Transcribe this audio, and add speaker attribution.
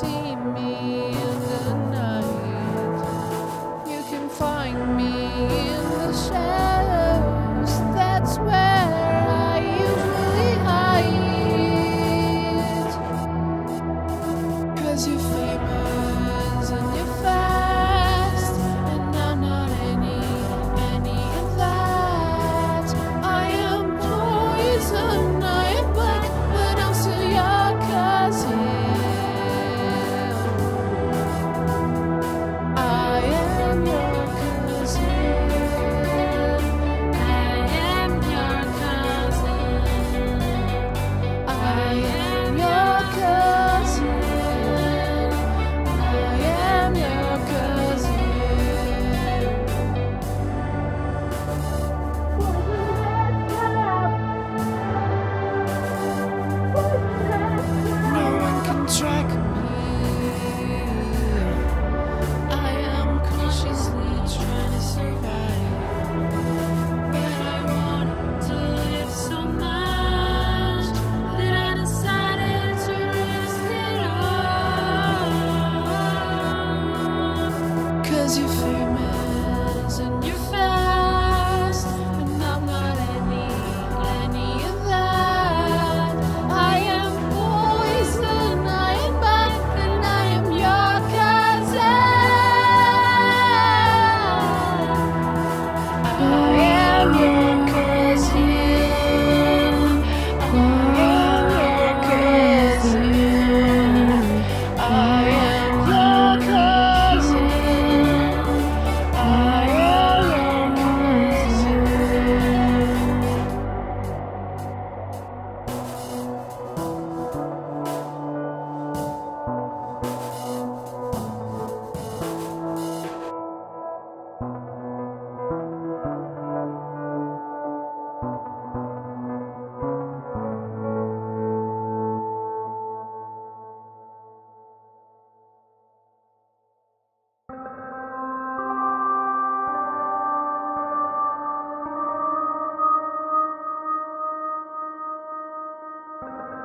Speaker 1: see me in the night. You can find me in the shadows. you